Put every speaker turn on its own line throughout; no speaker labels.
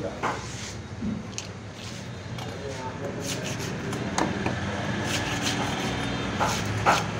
Thank you.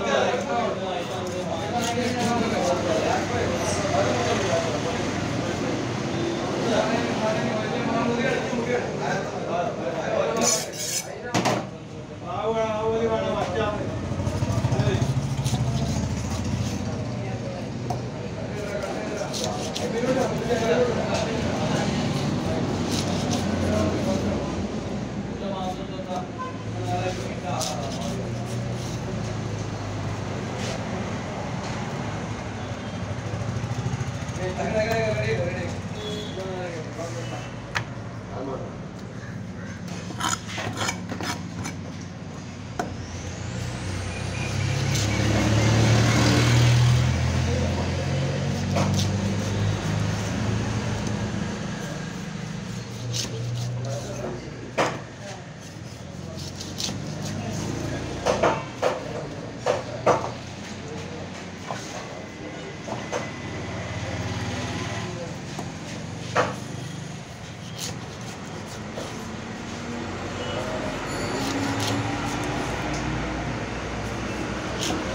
Gracias. much.